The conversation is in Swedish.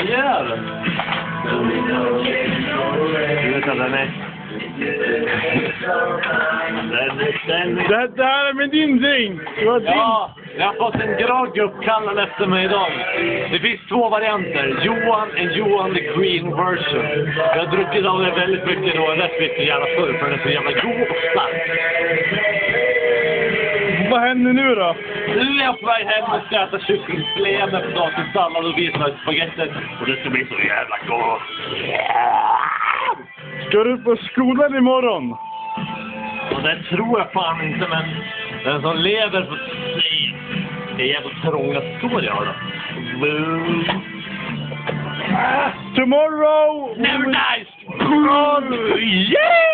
Vad gör du? Du vet att den är... Den, den, Det, det här är med din drink. Din. Ja, jag har fått en grogg uppkallad efter mig idag. Det finns två varianter. Johan and Johan the Green version. Jag har druckit av det väldigt mycket då. Därför är jävla full för den är så jävla god och stark. Vad händer nu då? Nu är jag på väg hem och ska äta kycklingfilé med potatissallad och vitlöksspagetti. Och det ska bli så jävla gott. Ska du på skolan imorgon? Och det tror jag fan inte, men den som lever får se. Det är jävligt trånga skor jag har då. Boo. Tomorrow! Never dies! Yeah!